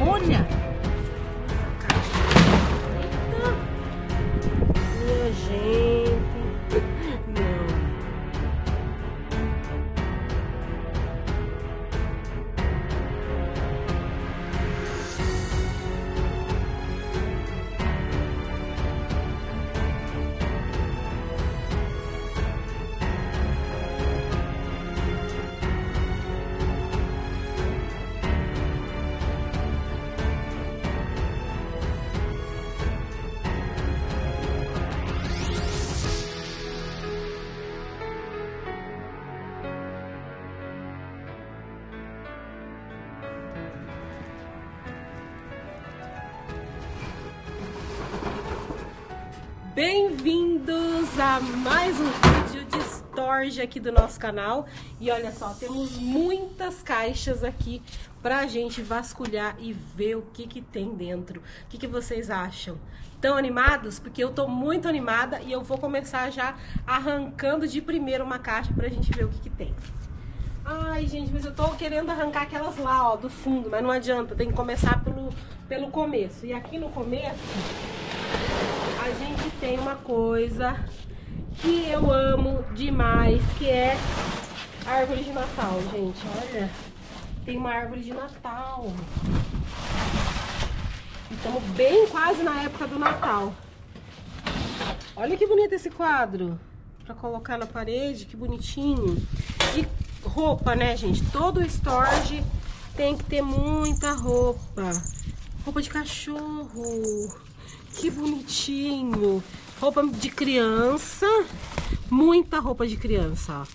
Olha! Storage aqui do nosso canal. E olha só, temos muitas caixas aqui pra gente vasculhar e ver o que que tem dentro. O que que vocês acham? Tão animados? Porque eu tô muito animada e eu vou começar já arrancando de primeiro uma caixa pra gente ver o que que tem. Ai, gente, mas eu tô querendo arrancar aquelas lá, ó, do fundo, mas não adianta, tem que começar pelo, pelo começo. E aqui no começo, a gente tem uma coisa que eu amo demais, que é a árvore de Natal, gente. Olha, tem uma árvore de Natal. Estamos bem quase na época do Natal. Olha que bonito esse quadro para colocar na parede, que bonitinho. E roupa, né, gente? Todo storage tem que ter muita roupa. Roupa de cachorro. Que bonitinho. Roupa de criança. Muita roupa de criança, ó.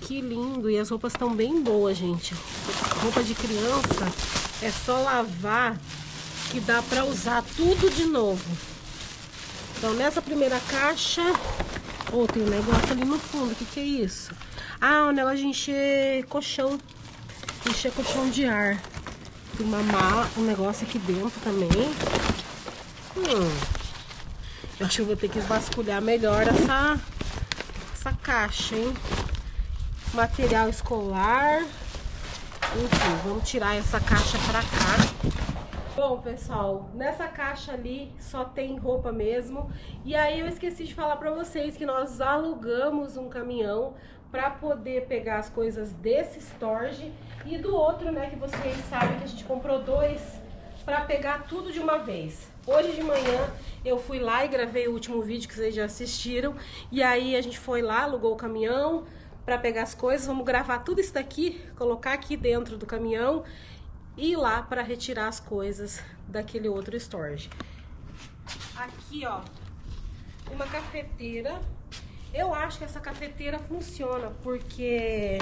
Que lindo. E as roupas estão bem boas, gente. Roupa de criança é só lavar que dá pra usar tudo de novo. Então, nessa primeira caixa... Oh, tem um negócio ali no fundo. O que, que é isso? Ah, um negócio de encher colchão. Encher colchão de ar. Tem uma mala, um negócio aqui dentro também. Hum. Que eu vou ter que vasculhar melhor essa, essa caixa, hein? Material escolar. Enfim, vamos tirar essa caixa pra cá. Bom, pessoal, nessa caixa ali só tem roupa mesmo. E aí eu esqueci de falar pra vocês que nós alugamos um caminhão pra poder pegar as coisas desse storage e do outro, né, que vocês sabem que a gente comprou dois pra pegar tudo de uma vez. Hoje de manhã eu fui lá e gravei o último vídeo que vocês já assistiram. E aí a gente foi lá, alugou o caminhão pra pegar as coisas. Vamos gravar tudo isso daqui, colocar aqui dentro do caminhão e ir lá para retirar as coisas daquele outro storage. Aqui, ó, uma cafeteira. Eu acho que essa cafeteira funciona porque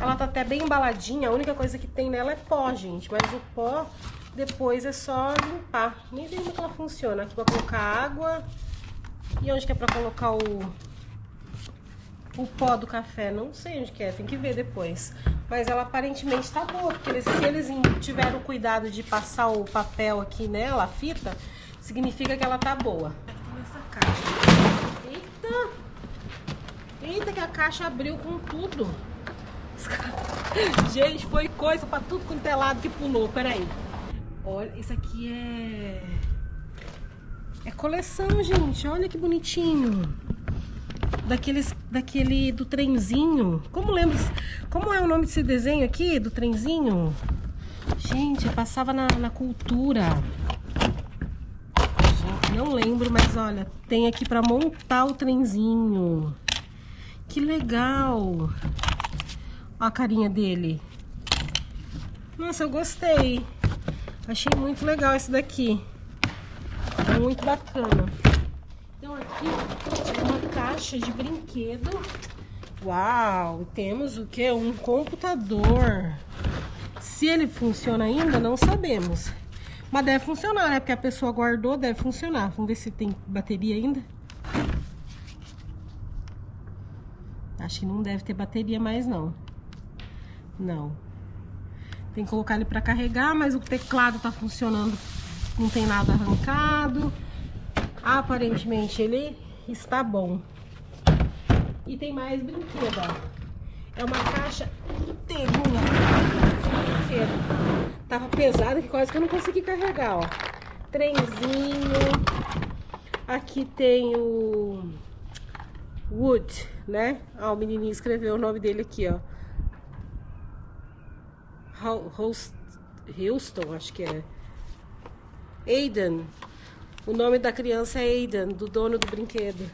ela tá até bem embaladinha. A única coisa que tem nela é pó, gente. Mas o pó depois é só limpar. Nem sei como ela funciona. Aqui pra colocar água. E onde que é pra colocar o o pó do café, não sei onde que é, tem que ver depois. Mas ela aparentemente tá boa, porque eles, se eles tiveram cuidado de passar o papel aqui nela, a fita, significa que ela tá boa. Eita! Eita, que a caixa abriu com tudo. Gente, foi coisa pra tudo quanto é lado que pulou. Peraí. Olha, isso aqui é... É coleção, gente. Olha que bonitinho daqueles, daquele do trenzinho. Como lembra? Como é o nome desse desenho aqui do trenzinho? Gente, passava na, na cultura. Gente, não lembro, mas olha, tem aqui para montar o trenzinho. Que legal. Ó a carinha dele. Nossa, eu gostei. Achei muito legal esse daqui. Muito bacana. Então aqui uma caixa de brinquedo. Uau, temos o que? Um computador. Se ele funciona ainda, não sabemos. Mas deve funcionar, né? Porque a pessoa guardou, deve funcionar. Vamos ver se tem bateria ainda. Acho que não deve ter bateria mais, não. Não. Tem que colocar ele para carregar, mas o teclado tá funcionando. Não tem nada arrancado. Aparentemente ele está bom. E tem mais brinquedo, ó. É uma caixa inteirinha. Tava pesada que quase que eu não consegui carregar, ó. Trenzinho. Aqui tem o Wood, né? Ó, o menininho escreveu o nome dele aqui, ó. Houston, acho que é. Aiden. O nome da criança é Aiden, do dono do brinquedo.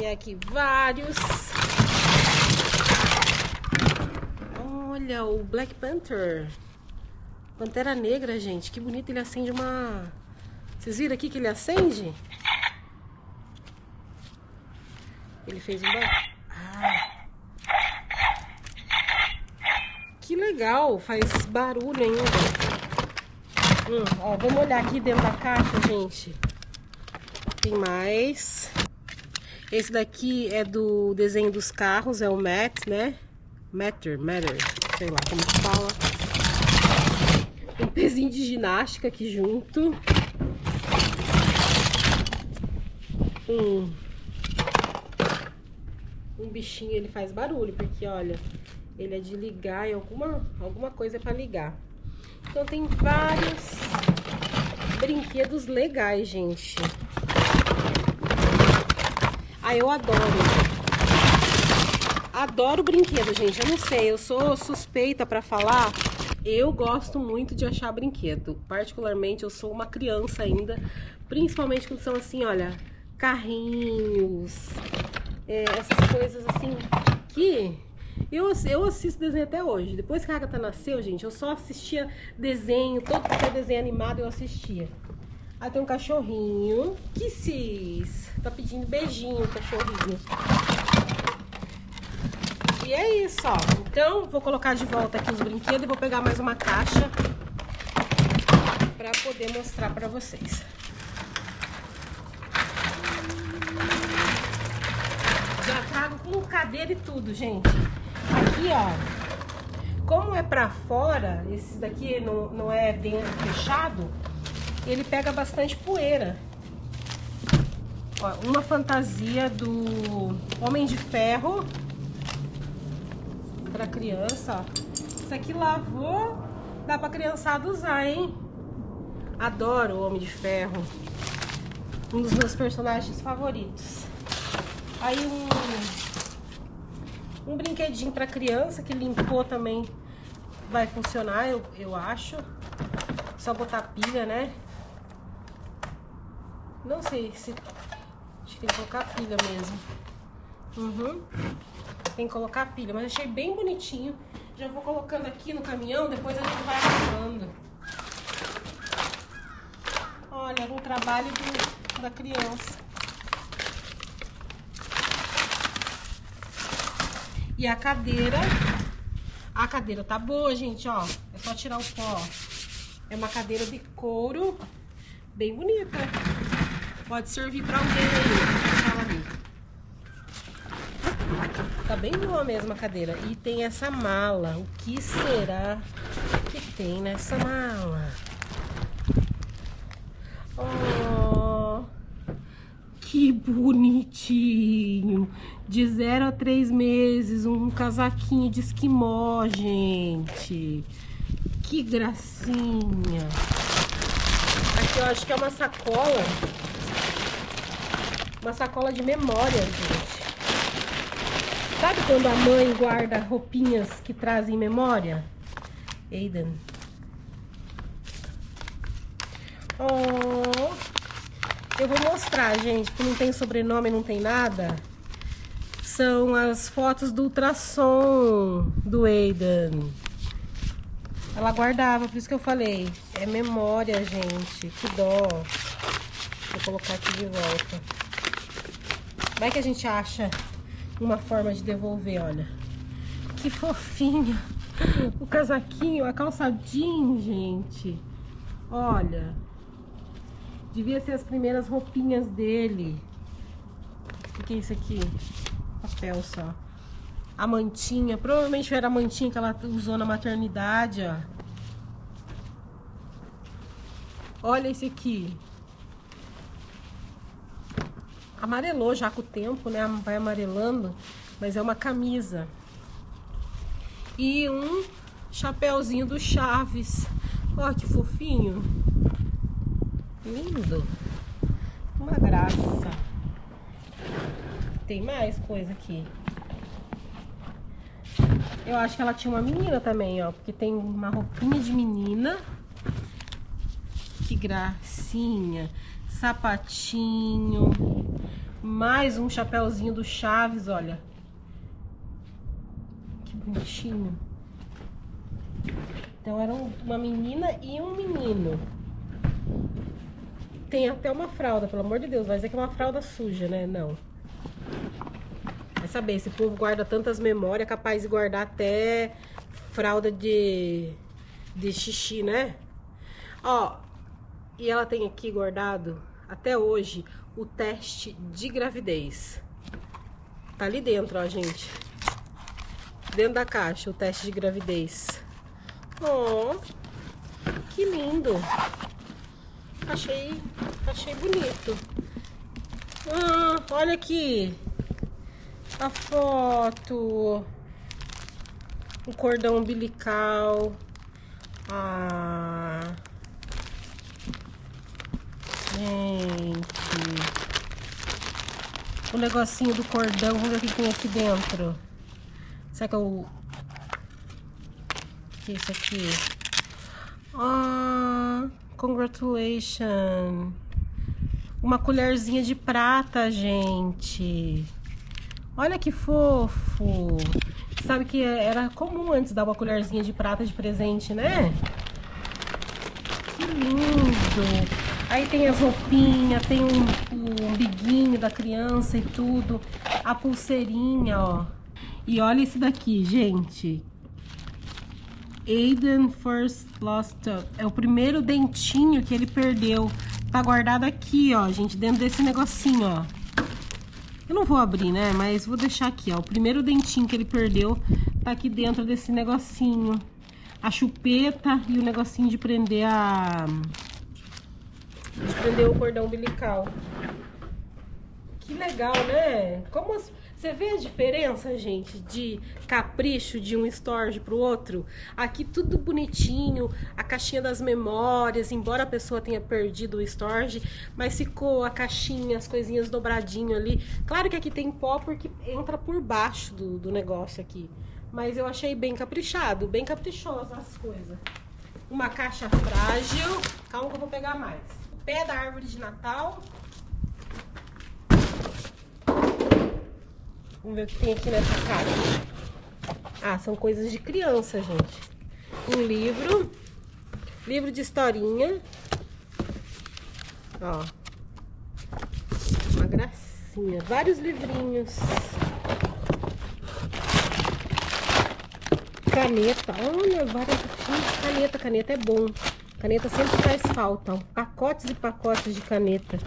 E aqui vários. Olha, o Black Panther. Pantera Negra, gente. Que bonito, ele acende uma... Vocês viram aqui que ele acende? Ele fez um... Ah. Que legal, faz barulho ainda. Hum, ó, vamos olhar aqui dentro da caixa, gente. Tem mais. Esse daqui é do desenho dos carros, é o Matt, né? Matter, Matter, sei lá como que fala. Tem pezinho de ginástica aqui junto. Um, um bichinho, ele faz barulho, porque olha, ele é de ligar e alguma, alguma coisa para ligar. Então tem vários brinquedos legais, gente. Ah, eu adoro. Adoro brinquedo, gente. Eu não sei, eu sou suspeita para falar. Eu gosto muito de achar brinquedo. Particularmente, eu sou uma criança ainda. Principalmente quando são assim, olha, carrinhos. É, essas coisas assim que eu, eu assisto desenho até hoje. Depois que a Agatha nasceu, gente, eu só assistia desenho, todo que desenho animado eu assistia. Aí tem um cachorrinho. Kisses. Tá pedindo beijinho cachorrinho. E é isso, ó. Então, vou colocar de volta aqui os brinquedos e vou pegar mais uma caixa pra poder mostrar pra vocês. Com cadeira e tudo, gente. Aqui, ó. Como é pra fora, esses daqui não, não é dentro fechado, ele pega bastante poeira. Ó, uma fantasia do Homem de Ferro para criança, ó. Isso aqui lavou, dá para criançada usar, hein? Adoro o Homem de Ferro. Um dos meus personagens favoritos. Aí um, um brinquedinho para criança que limpou também vai funcionar, eu, eu acho. Só botar pilha, né? Não sei se... Acho que tem que colocar pilha mesmo. Uhum. Tem que colocar pilha, mas achei bem bonitinho. Já vou colocando aqui no caminhão, depois a gente vai arrumando. Olha, o trabalho do, da criança. E a cadeira. A cadeira tá boa, gente, ó. É só tirar o pó. É uma cadeira de couro bem bonita. Pode servir pra alguém aí. Tá bem boa mesmo a cadeira. E tem essa mala. O que será que tem nessa mala? Oh, que bonitinho. De 0 a 3 meses, um casaquinho de esquimó, gente. Que gracinha. Aqui eu acho que é uma sacola uma sacola de memória, gente. Sabe quando a mãe guarda roupinhas que trazem memória? Aiden. Oh, eu vou mostrar, gente, que não tem sobrenome, não tem nada. São as fotos do ultrassom do Aiden. Ela guardava, por isso que eu falei. É memória, gente. Que dó. Vou colocar aqui de volta. Vai que a gente acha uma forma de devolver, olha. Que fofinho. O casaquinho, a calça jeans, gente. Olha. Devia ser as primeiras roupinhas dele. O que é isso aqui? Papel só. A mantinha. Provavelmente era a mantinha que ela usou na maternidade, ó. Olha esse aqui amarelou já com o tempo, né? Vai amarelando, mas é uma camisa. E um Chapeuzinho do Chaves. Olha que fofinho. Lindo. Uma graça. Tem mais coisa aqui. Eu acho que ela tinha uma menina também, ó. Porque tem uma roupinha de menina. Que gracinha. Sapatinho. Mais um chapéuzinho do Chaves, olha. Que bonitinho. Então era uma menina e um menino. Tem até uma fralda, pelo amor de Deus. Vai dizer que é uma fralda suja, né? Não. Vai saber, esse povo guarda tantas memórias, capaz de guardar até fralda de, de xixi, né? Ó, e ela tem aqui guardado, até hoje, o teste de gravidez. Tá ali dentro, ó, gente. Dentro da caixa, o teste de gravidez. Oh, que lindo. Achei, achei bonito. Ah, olha aqui. A foto, o cordão umbilical, ah, gente, o negocinho do cordão, vamos ver o que tem aqui dentro. Será que é o que é isso aqui? Ah, congratulations. Uma colherzinha de prata, gente. Olha que fofo. Sabe que era comum antes dar uma colherzinha de prata de presente, né? Que lindo. Aí tem as roupinhas, tem um, um biguinho da criança e tudo. A pulseirinha, ó. E olha esse daqui, gente. Aiden First Lost É o primeiro dentinho que ele perdeu. Tá guardado aqui, ó, gente, dentro desse negocinho, ó. Eu não vou abrir, né? Mas vou deixar aqui, ó. O primeiro dentinho que ele perdeu tá aqui dentro desse negocinho. A chupeta e o negocinho de prender a... De prender o cordão umbilical. Que legal, né? Como as... Você vê a diferença, gente, de capricho de um storage pro outro? Aqui tudo bonitinho, a caixinha das memórias, embora a pessoa tenha perdido o storage, mas ficou a caixinha, as coisinhas dobradinho ali. Claro que aqui tem pó porque entra por baixo do, do negócio aqui. Mas eu achei bem caprichado, bem caprichoso as coisas. Uma caixa frágil. Calma que eu vou pegar mais. O pé da árvore de Natal. Vamos ver o que tem aqui nessa caixa. Ah, são coisas de criança, gente. Um livro. Livro de historinha. Ó. Uma gracinha. Vários livrinhos. Caneta. Olha, várias caneta. Caneta é bom. Caneta sempre faz falta. Pacotes e pacotes de caneta.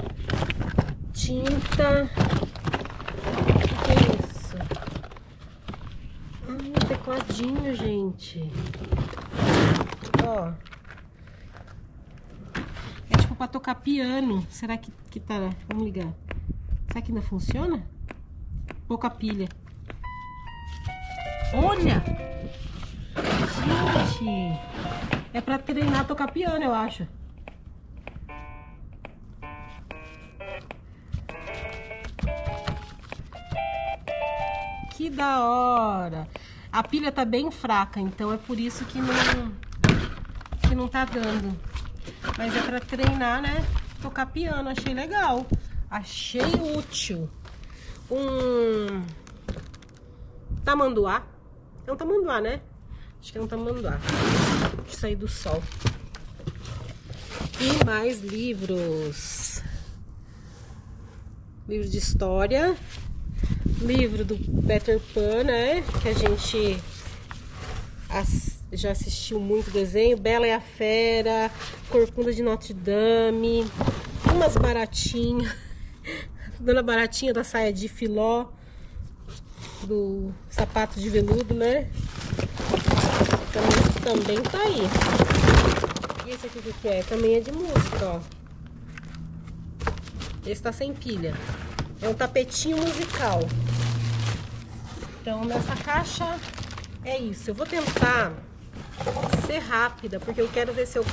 Tinta. Tecladinho, gente. Ó. É tipo pra tocar piano. Será que, que tá... Vamos ligar. Será que ainda funciona? Pouca pilha. Olha! Gente! É pra treinar a tocar piano, eu acho. Que da hora! A pilha tá bem fraca, então é por isso que não, que não tá dando. Mas é pra treinar, né? Tocar piano, achei legal. Achei útil. Um tamanduá. É um tamanduá, né? Acho que é um tamanduá. Deixa eu sair do sol. E mais livros. Livro de história livro do Peter Pan, né? Que a gente já assistiu muito desenho. Bela e a Fera, Corcunda de Notre Dame, umas baratinhas. Dona Baratinha da saia de filó, do sapato de veludo, né? Então, também tá aí. E esse aqui o que é? Também é de música, ó. Esse tá sem pilha. É um tapetinho musical. Então, nessa caixa é isso. Eu vou tentar ser rápida, porque eu quero ver se eu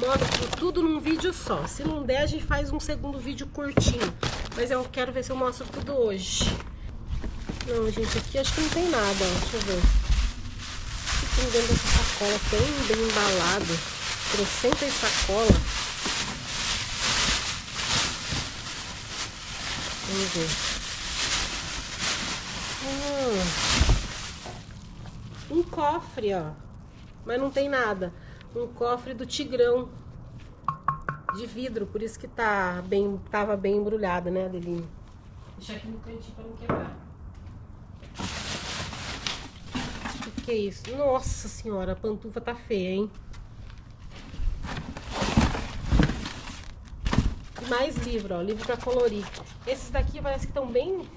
mostro tudo num vídeo só. Se não der, a gente faz um segundo vídeo curtinho. Mas eu quero ver se eu mostro tudo hoje. Não, gente, aqui acho que não tem nada. Deixa eu ver. O que tem dentro dessa sacola? Bem, bem embalado. Trocentas sacola. Vamos ver. Um cofre, ó. Mas não tem nada. Um cofre do Tigrão. De vidro, por isso que tá bem, tava bem embrulhado, né, Adelinho? Deixa aqui no cantinho pra não quebrar. O que, que é isso? Nossa senhora, a pantufa tá feia, hein? mais livro, ó, livro para colorir. Esses daqui parece que estão bem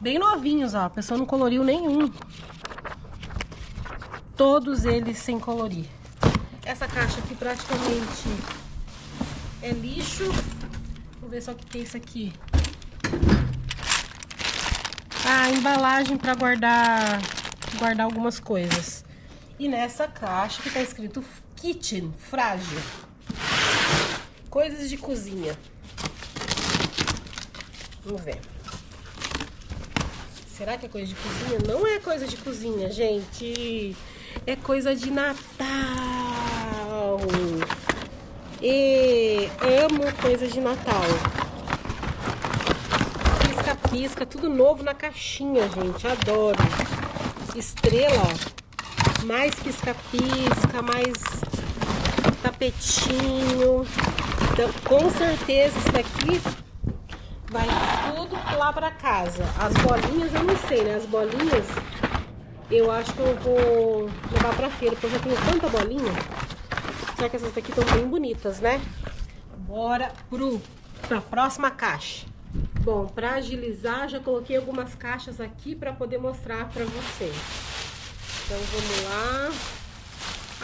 bem novinhos, ó. A pessoa não coloriu nenhum. Todos eles sem colorir. Essa caixa aqui praticamente é lixo. Vamos ver só o que é isso aqui. Ah, embalagem para guardar guardar algumas coisas. E nessa caixa que tá escrito kitchen, frágil. Coisas de cozinha. Vamos ver. Será que é coisa de cozinha? Não é coisa de cozinha, gente. É coisa de Natal. E amo coisa de Natal. Pisca-pisca, tudo novo na caixinha, gente. Adoro. Estrela, mais pisca-pisca, mais tapetinho. Então, com certeza isso daqui vai tudo lá para casa. As bolinhas eu não sei, né? As bolinhas eu acho que eu vou levar pra feira, porque eu já tenho tanta bolinha. Só que essas daqui estão bem bonitas, né? Bora pro, pra próxima caixa. Bom, para agilizar, já coloquei algumas caixas aqui para poder mostrar para vocês. Então, vamos lá.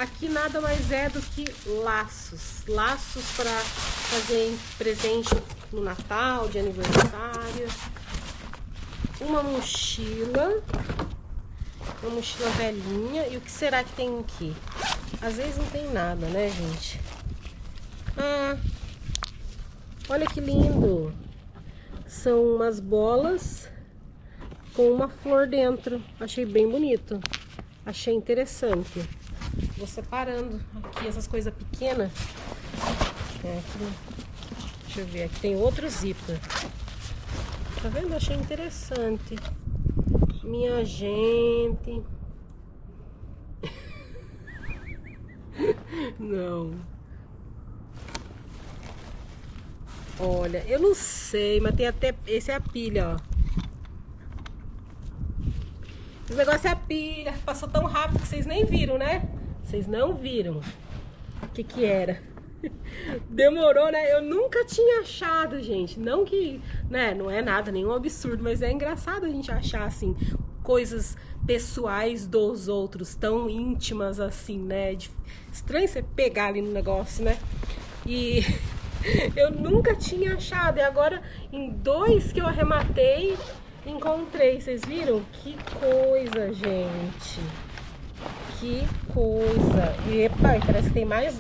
Aqui nada mais é do que laços. Laços para fazer presente no Natal, de aniversário. Uma mochila. Uma mochila velhinha. E o que será que tem aqui? Às vezes não tem nada, né, gente? Ah, olha que lindo. São umas bolas com uma flor dentro. Achei bem bonito. Achei interessante. Vou separando aqui essas coisas pequenas. É, aqui, deixa eu ver, aqui tem outro zíper. Tá vendo? Achei interessante. Minha gente. Não. Olha, eu não sei, mas tem até. Esse é a pilha, ó. Esse negócio é a pilha. Passou tão rápido que vocês nem viram, né? Vocês não viram o que que era. Demorou, né? Eu nunca tinha achado, gente. Não que, né, não é nada, nenhum absurdo, mas é engraçado a gente achar, assim, coisas pessoais dos outros, tão íntimas assim, né? Estranho você pegar ali no negócio, né? E eu nunca tinha achado. E agora, em dois que eu arrematei, encontrei. Vocês viram? Que coisa, gente. Que coisa. Epa, parece que tem mais.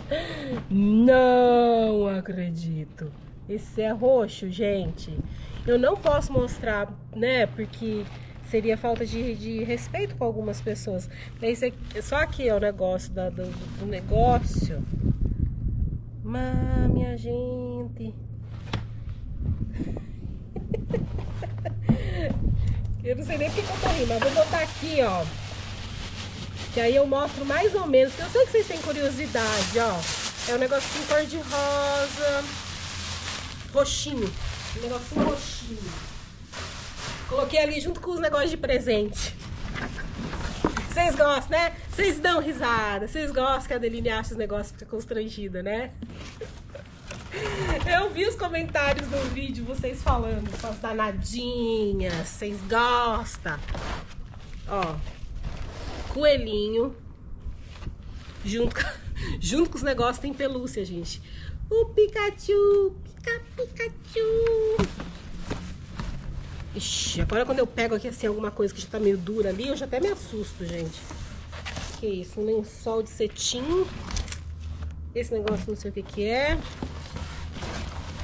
Não acredito. Esse é roxo, gente. Eu não posso mostrar, né? Porque seria falta de, de respeito com algumas pessoas. Esse aqui, só aqui é o negócio da, do, do negócio. Mas, minha gente. eu não sei nem porque eu tô rindo, mas vou botar aqui, ó. Que aí eu mostro mais ou menos, que eu sei que vocês têm curiosidade, ó. É um negocinho cor de rosa, roxinho. Um negocinho roxinho. Coloquei ali junto com os negócios de presente. Vocês gostam, né? Vocês dão risada. Vocês gostam que a Adeline acha os negócios fica constrangida, né? Eu vi os comentários do vídeo, vocês falando, suas danadinhas, vocês gostam. Ó, coelhinho. Junto junto com os negócios tem pelúcia, gente. O Pikachu, Pica, Pikachu. Ixi, agora quando eu pego aqui assim alguma coisa que já tá meio dura ali, eu já até me assusto, gente. Que isso? Um lençol de cetim. Esse negócio não sei o que que é.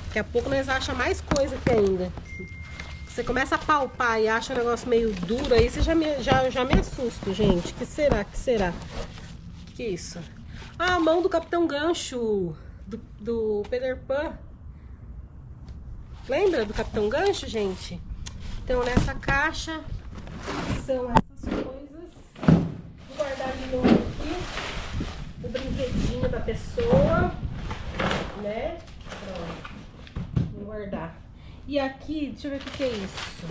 Daqui a pouco nós achamos mais coisa aqui ainda. Você começa a palpar e acha o negócio meio duro, aí você já me, já, já me assusto, gente. que será? que será? Que isso? Ah, a mão do Capitão Gancho, do, do Peter Pan. Lembra do Capitão Gancho, gente? Então, nessa caixa são essas coisas. Vou guardar de novo aqui o brinquedinho da pessoa, né? Pronto. Vou guardar. E aqui, deixa eu ver o que, que é isso.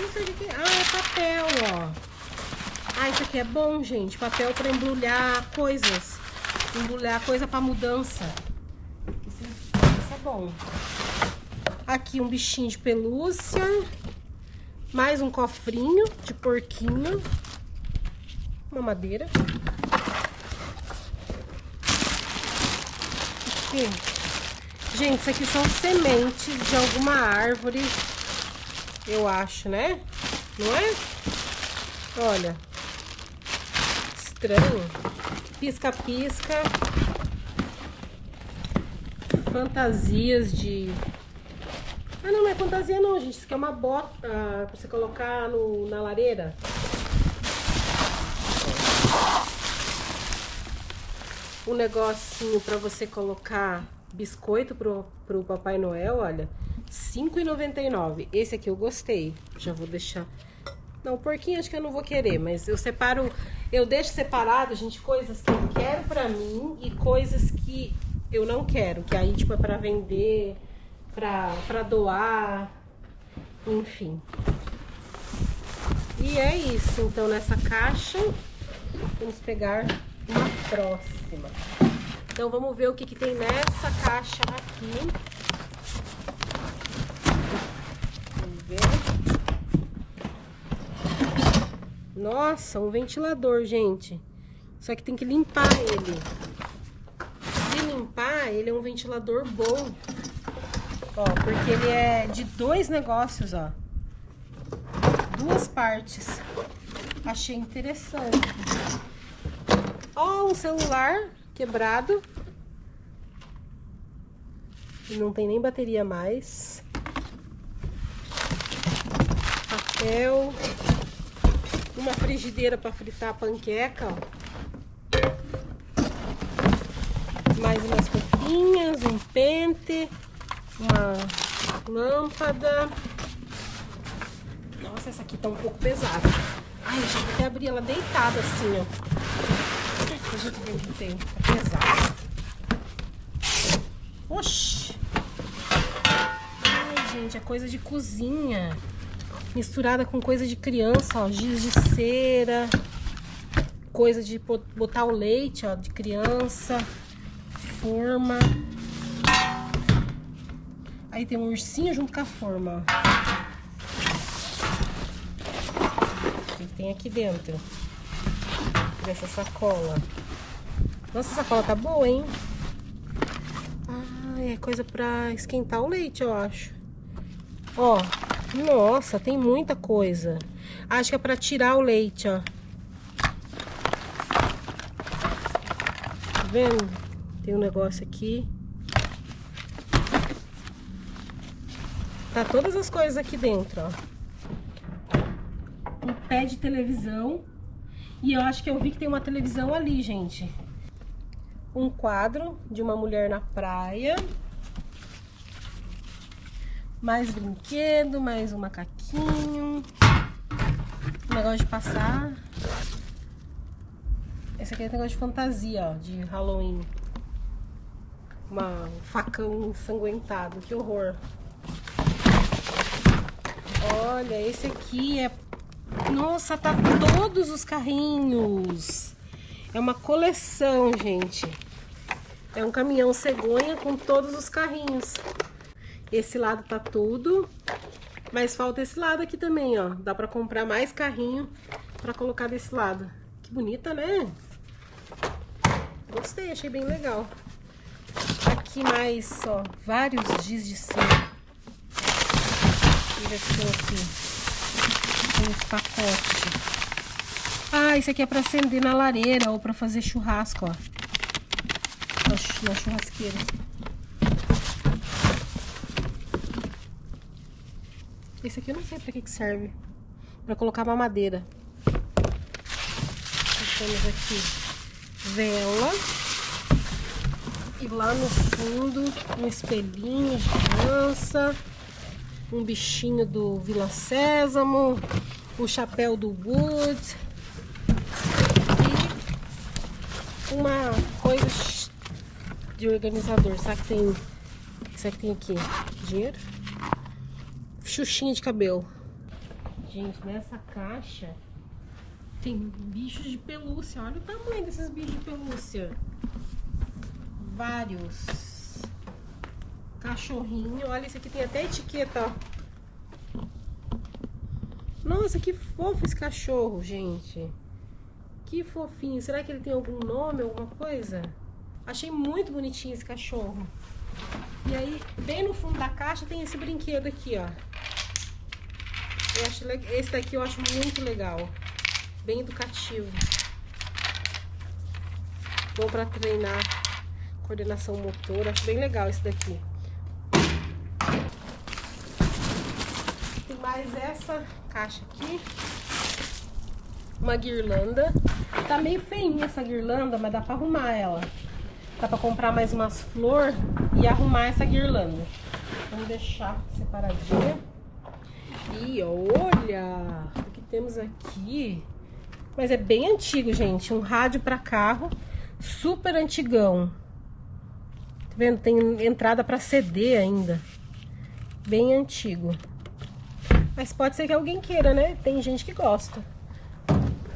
Não sei o que é. Ah, é papel, ó. Ah, isso aqui é bom, gente. Papel para embrulhar coisas. Embrulhar coisa para mudança. Isso, isso é bom. Aqui um bichinho de pelúcia. Mais um cofrinho de porquinho. Uma madeira. Aqui. Gente, isso aqui são sementes de alguma árvore, eu acho, né? Não é? Olha. Estranho. Pisca-pisca. Fantasias de... Ah, não, não é fantasia não, gente. Isso aqui é uma bota pra você colocar no, na lareira. Um negocinho pra você colocar biscoito pro, pro Papai Noel, olha, R$5,99. Esse aqui eu gostei. Já vou deixar... Não, porquinho acho que eu não vou querer, mas eu separo... Eu deixo separado, gente, coisas que eu quero pra mim e coisas que eu não quero. Que aí, tipo, é pra vender, pra, pra doar, enfim. E é isso. Então, nessa caixa, vamos pegar uma próxima. Então vamos ver o que, que tem nessa caixa aqui. Vamos ver. Nossa, um ventilador, gente. Só que tem que limpar ele. Se limpar, ele é um ventilador bom. Ó, porque ele é de dois negócios, ó. Duas partes. Achei interessante. Ó, um celular quebrado. Não tem nem bateria mais. Papel. Uma frigideira para fritar a panqueca, ó. Mais umas coquinhas, um pente, uma lâmpada. Nossa, essa aqui tá um pouco pesada. Ai, eu até abrir ela deitada assim, ó. Deixa eu ver o que tem. Tá pesado. Oxi. Ai, gente, é coisa de cozinha. Misturada com coisa de criança, ó. Giz de cera. Coisa de botar o leite, ó, de criança. Forma. Aí tem um ursinho junto com a forma. O que tem aqui dentro? Dessa sacola. Nossa, sacola tá boa, hein? Ah, é coisa pra esquentar o leite, eu acho. Ó, nossa, tem muita coisa. Acho que é pra tirar o leite, ó. Tá vendo? Tem um negócio aqui. Tá todas as coisas aqui dentro, ó. Um pé de televisão. E eu acho que eu vi que tem uma televisão ali, gente um quadro de uma mulher na praia. Mais brinquedo, mais um macaquinho. Um negócio de passar. Esse aqui é um negócio de fantasia, ó, de Halloween. Uma, um facão ensanguentado, que horror. Olha, esse aqui é... Nossa, tá todos os carrinhos. É uma coleção, gente. É um caminhão cegonha com todos os carrinhos. Esse lado tá tudo, mas falta esse lado aqui também, ó. Dá pra comprar mais carrinho pra colocar desse lado. Que bonita, né? Gostei, achei bem legal. Aqui mais, ó, vários giz de se tem aqui. Esse pacote. Ah, isso aqui é para acender na lareira ou para fazer churrasco, ó. Na churrasqueira. Esse aqui eu não sei para que, que serve. Para colocar mamadeira. Temos aqui vela. E lá no fundo, um espelhinho de criança. Um bichinho do Vila Sésamo. O chapéu do Wood. E uma coisa de organizador. Será que tem... Será que tem aqui? Dinheiro? Xuxinha de cabelo. Gente, nessa caixa tem bichos de pelúcia. Olha o tamanho desses bichos de pelúcia. Vários. Cachorrinho. Olha, esse aqui tem até etiqueta, ó. Nossa, que fofo esse cachorro, gente. Que fofinho. Será que ele tem algum nome, alguma coisa? Achei muito bonitinho esse cachorro. E aí, bem no fundo da caixa tem esse brinquedo aqui, ó. Eu acho, esse daqui eu acho muito legal. Bem educativo. Bom para treinar coordenação motora. Acho bem legal esse daqui. Mais essa caixa aqui. Uma guirlanda. Tá meio feinha essa guirlanda, mas dá para arrumar ela. Dá para comprar mais umas flores e arrumar essa guirlanda. Vamos deixar separadinha. E olha o que temos aqui. Mas é bem antigo, gente. Um rádio para carro, super antigão. Tá vendo? Tem entrada para CD ainda. Bem antigo. Mas pode ser que alguém queira, né? Tem gente que gosta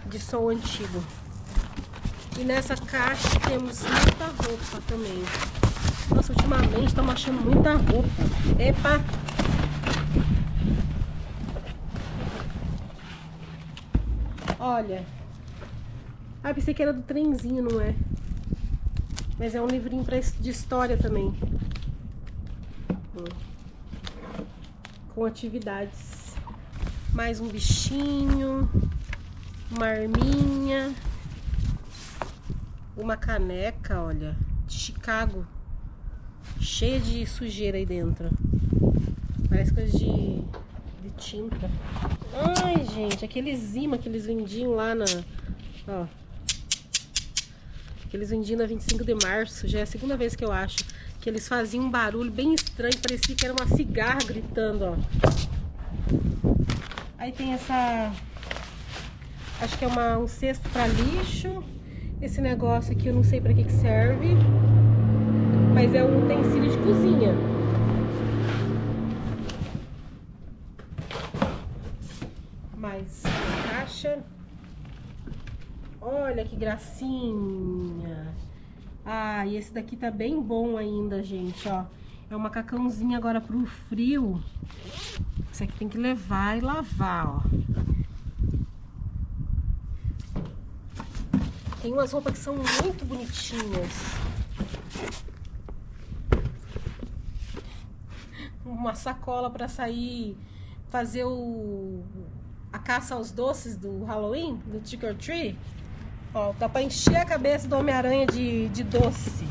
de som antigo. E nessa caixa temos muita roupa também. Nossa, ultimamente estamos achando muita roupa. Epa! Olha. Ah, pensei que era do trenzinho, não é? Mas é um livrinho pra, de história também. Com atividades. Mais um bichinho. Uma arminha. Uma caneca, olha. De Chicago. Cheia de sujeira aí dentro. Parece coisa de, de tinta. Ai, gente, aqueles imã que eles vendiam lá na... Ó. Que eles vendiam na 25 de março. Já é a segunda vez que eu acho. Que eles faziam um barulho bem estranho. Parecia que era uma cigarra gritando, ó. Aí tem essa... Acho que é uma, um cesto para lixo. Esse negócio aqui eu não sei para que, que serve. Mas é um utensílio de cozinha. mais caixa. Olha que gracinha. Ah, e esse daqui tá bem bom ainda, gente, ó. É uma cacãozinha agora pro frio. Isso aqui tem que levar e lavar, ó. Tem umas roupas que são muito bonitinhas. Uma sacola para sair fazer o a caça aos doces do Halloween, do Trick or Treat. Ó, dá pra encher a cabeça do Homem-Aranha de, de doce.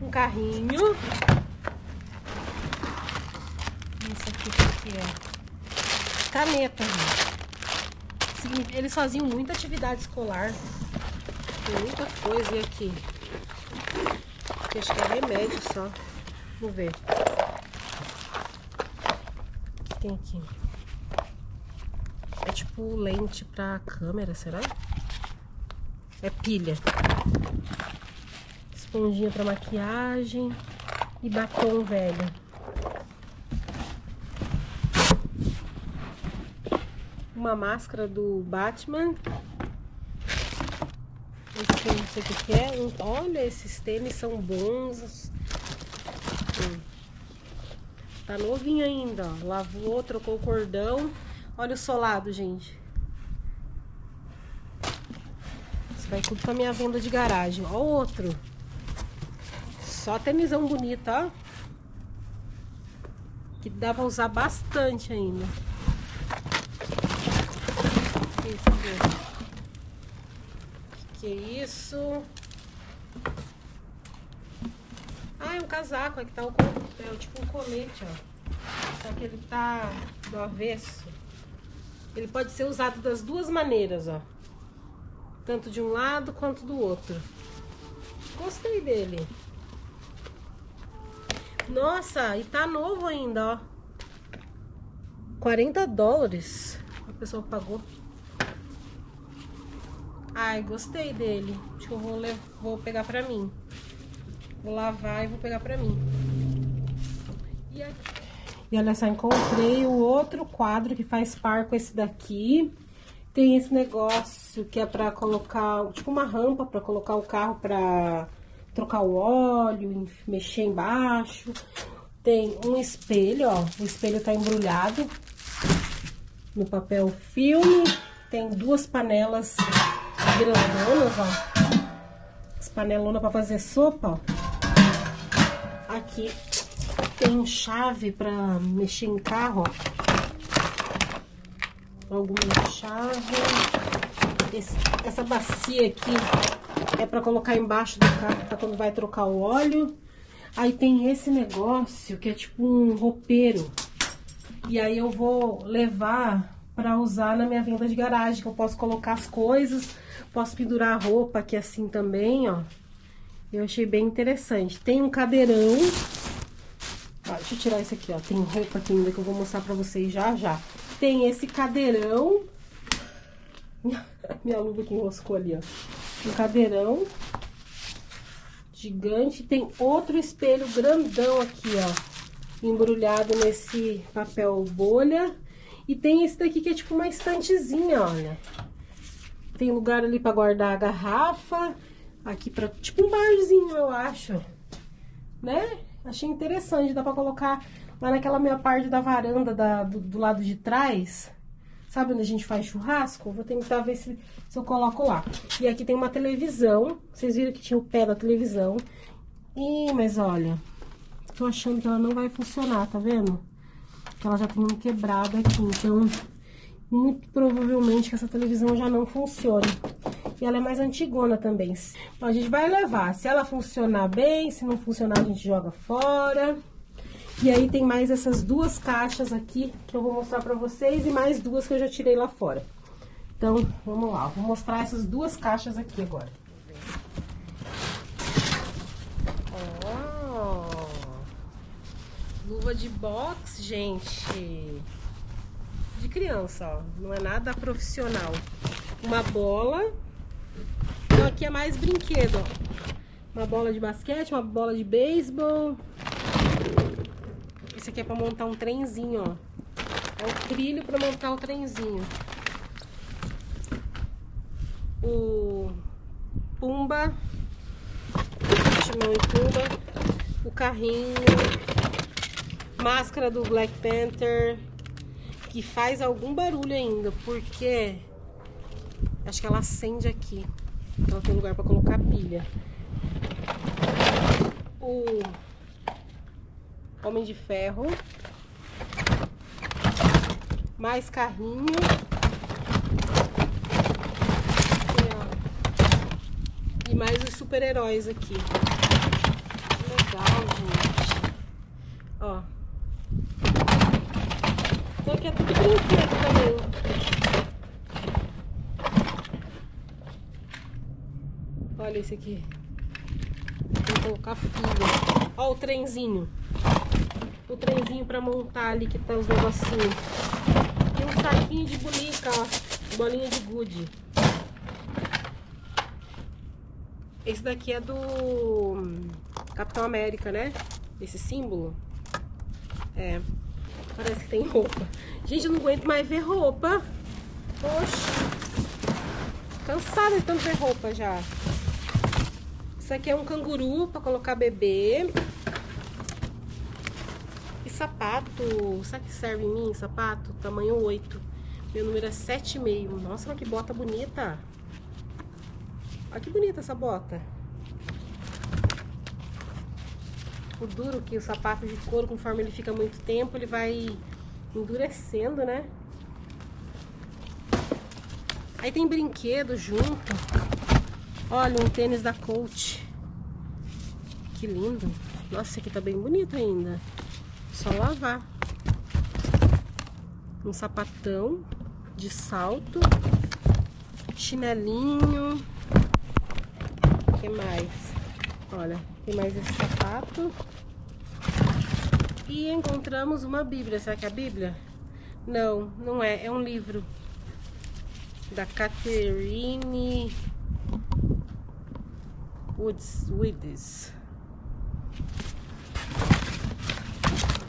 Um carrinho. Isso aqui, aqui é caneta, gente. Eles faziam muita atividade escolar. Tem muita coisa. Aqui? Aqui acho que é remédio só. Vamos ver tem aqui? É tipo lente pra câmera, será? É pilha. Esponjinha pra maquiagem. E batom velho. Uma máscara do Batman. Esse não sei o que é. Olha, esses tênis são bons. Hum. Tá novinho ainda, ó. Lavou, trocou o cordão. Olha o solado, gente. Isso vai tudo pra minha venda de garagem. Ó outro. Só tenisão bonito, ó. Que dá pra usar bastante ainda. Que que é isso? Ah, é um casaco. Aqui tá o, é, tipo um colete, ó. Só que ele tá do avesso. Ele pode ser usado das duas maneiras, ó. Tanto de um lado quanto do outro. Gostei dele. Nossa, e tá novo ainda, ó. 40 dólares. A pessoa pagou. Ai, gostei dele. Acho que eu vou, vou pegar pra mim. Vou lavar e vou pegar pra mim. E, aqui... e olha só, encontrei o outro quadro que faz par com esse daqui. Tem esse negócio que é pra colocar, tipo uma rampa pra colocar o carro pra trocar o óleo, mexer embaixo. Tem um espelho, ó. O espelho tá embrulhado no papel filme. Tem duas panelas grandonas, ó. As panelonas pra fazer sopa, ó. Aqui tem chave pra mexer em carro, ó. Alguma chave. Esse, essa bacia aqui é pra colocar embaixo do carro pra quando vai trocar o óleo. Aí tem esse negócio que é tipo um roupeiro. E aí eu vou levar para usar na minha venda de garagem, que eu posso colocar as coisas, posso pendurar a roupa aqui assim também, ó. Eu achei bem interessante. Tem um cadeirão. Ó, deixa eu tirar isso aqui, ó. Tem roupa aqui ainda que eu vou mostrar pra vocês já já. Tem esse cadeirão. Minha luva que enroscou ali, ó. Um cadeirão gigante. Tem outro espelho grandão aqui, ó. Embrulhado nesse papel bolha. E tem esse daqui que é tipo uma estantezinha, olha. Tem lugar ali pra guardar a garrafa. Aqui pra... Tipo um barzinho, eu acho. Né? Achei interessante. Dá pra colocar lá naquela minha parte da varanda da, do, do lado de trás. Sabe onde a gente faz churrasco? Vou tentar ver se, se eu coloco lá. E aqui tem uma televisão. Vocês viram que tinha o pé da televisão. Ih, mas olha. Tô achando que ela não vai funcionar, tá vendo? Que ela já tem um quebrado aqui, então muito provavelmente que essa televisão já não funcione. E ela é mais antigona também. Então, a gente vai levar. Se ela funcionar bem, se não funcionar, a gente joga fora. E aí tem mais essas duas caixas aqui que eu vou mostrar pra vocês e mais duas que eu já tirei lá fora. Então, vamos lá. Vou mostrar essas duas caixas aqui agora. Luva de boxe, gente. De criança, ó. Não é nada profissional. Uma bola. Então aqui é mais brinquedo, ó. Uma bola de basquete, uma bola de beisebol. Esse aqui é pra montar um trenzinho, ó. É o trilho pra montar o trenzinho. O Pumba. Timão e Pumba. O carrinho máscara do Black Panther que faz algum barulho ainda, porque acho que ela acende aqui. Ela tem lugar para colocar pilha. O Homem de Ferro. Mais carrinho. E mais os super-heróis aqui. Legal, gente. Ó. Só que é tudo brinquedo também. Olha esse aqui. Vou colocar filha. Ó o trenzinho. O trenzinho pra montar ali que tá os negocinhos. Tem um saquinho de bonica, ó. Bolinha de gude. Esse daqui é do Capitão América, né? Esse símbolo. É. Parece que tem roupa. Gente, eu não aguento mais ver roupa. Poxa. Cansada de tanto ver roupa já. Isso aqui é um canguru pra colocar bebê. E sapato. Sabe que serve em mim? Sapato? Tamanho 8. Meu número é 7,5. Nossa, que bota bonita. Olha que bonita essa bota. o duro que o sapato de couro, conforme ele fica muito tempo, ele vai endurecendo, né? Aí tem brinquedo junto. Olha, um tênis da Coach. Que lindo. Nossa, esse aqui tá bem bonito ainda. Só lavar. Um sapatão de salto. Chinelinho. O que mais? Olha, tem mais esse sapato. E encontramos uma bíblia. Será que é a bíblia? Não, não é. É um livro. Da Catherine Woods. Woods.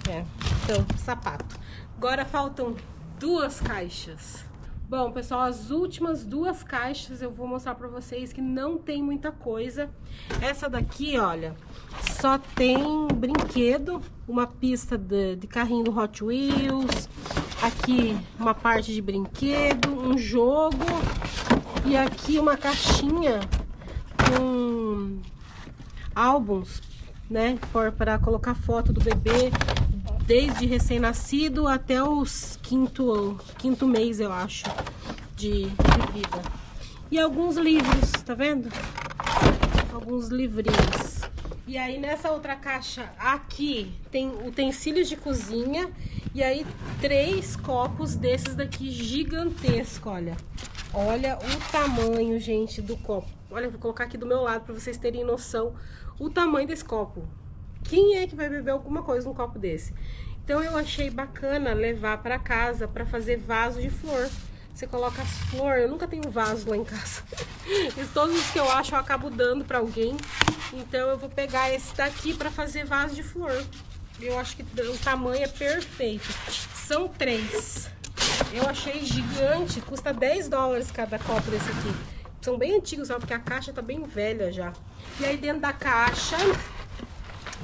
É, então, sapato. Agora faltam duas caixas. Bom, pessoal, as últimas duas caixas eu vou mostrar pra vocês que não tem muita coisa. Essa daqui, olha, só tem brinquedo, uma pista de, de carrinho do Hot Wheels, aqui uma parte de brinquedo, um jogo e aqui uma caixinha com álbuns, né, para colocar foto do bebê, desde recém-nascido até os quinto, quinto mês, eu acho, de, de vida. E alguns livros, tá vendo? Alguns livrinhos. E aí nessa outra caixa aqui tem utensílios de cozinha e aí três copos desses daqui gigantesco, olha. Olha o tamanho, gente, do copo. Olha, vou colocar aqui do meu lado para vocês terem noção o tamanho desse copo. Quem é que vai beber alguma coisa num copo desse? Então eu achei bacana levar para casa para fazer vaso de flor. Você coloca as flores, eu nunca tenho vaso lá em casa. e todos os que eu acho eu acabo dando para alguém. Então eu vou pegar esse daqui para fazer vaso de flor. Eu acho que o tamanho é perfeito. São três. Eu achei gigante, custa 10 dólares cada copo desse aqui. São bem antigos, só porque a caixa tá bem velha já. E aí dentro da caixa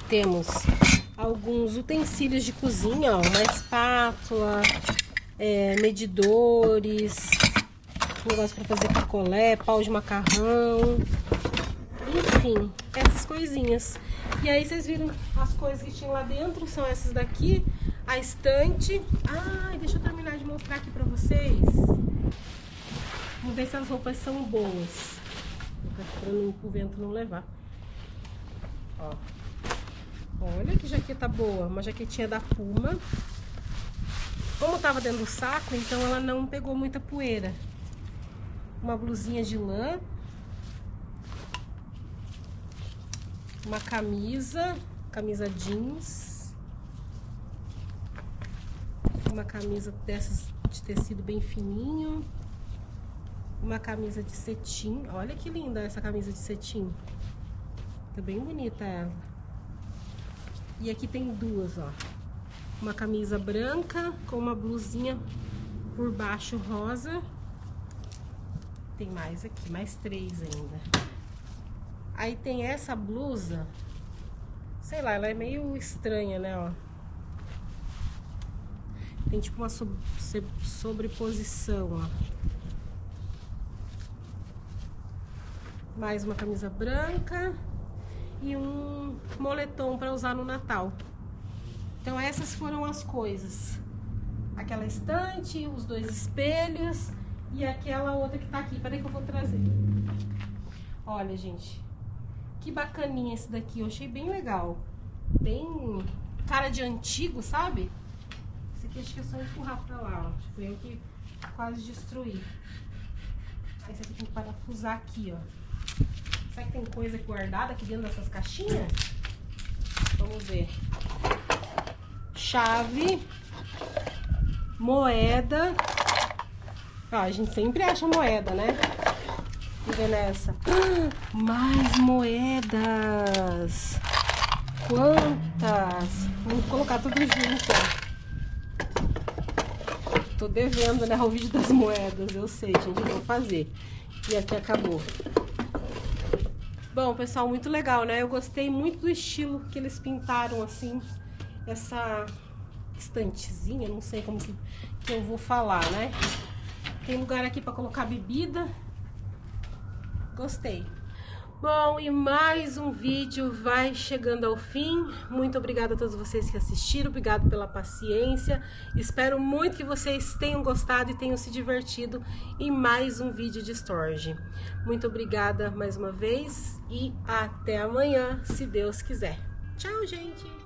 temos alguns utensílios de cozinha, ó, uma espátula, é, medidores, negócio para fazer picolé, pau de macarrão, enfim, essas coisinhas. E aí vocês viram as coisas que tinham lá dentro, são essas daqui, a estante. Ai, deixa eu terminar de mostrar aqui pra vocês. Vamos ver se as roupas são boas. Pra o vento não levar. Ó. Olha que jaqueta boa, uma jaquetinha da Puma. Como tava dentro do saco, então ela não pegou muita poeira. Uma blusinha de lã. Uma camisa, camisa jeans. Uma camisa dessas de tecido bem fininho. Uma camisa de cetim. Olha que linda essa camisa de cetim. Tá bem bonita ela. E aqui tem duas, ó. Uma camisa branca com uma blusinha por baixo rosa. Tem mais aqui, mais três ainda. Aí tem essa blusa. Sei lá, ela é meio estranha, né, ó. Tem tipo uma sobreposição, ó. Mais uma camisa branca e um moletom para usar no Natal. Então essas foram as coisas. Aquela estante, os dois espelhos e aquela outra que tá aqui. Peraí que eu vou trazer. Olha, gente. Que bacaninha esse daqui. Eu achei bem legal. Bem cara de antigo, sabe? Esse aqui acho que é só empurrar pra lá, ó. Foi eu que quase destruí. Aí você tem que parafusar aqui, ó. Será que tem coisa guardada aqui dentro dessas caixinhas? Vamos ver. Chave. Moeda. Ah, a gente sempre acha moeda, né? Ver nessa. mais moedas. Quantas? Vamos colocar tudo junto, Tô devendo, né? O vídeo das moedas. Eu sei, gente. Eu vou fazer. E aqui acabou. Bom, pessoal, muito legal, né? Eu gostei muito do estilo que eles pintaram, assim, essa estantezinha, não sei como que, que eu vou falar, né? Tem lugar aqui para colocar bebida. Gostei. Bom, e mais um vídeo vai chegando ao fim. Muito obrigada a todos vocês que assistiram, obrigado pela paciência. Espero muito que vocês tenham gostado e tenham se divertido em mais um vídeo de Storage. Muito obrigada mais uma vez e até amanhã, se Deus quiser. Tchau, gente!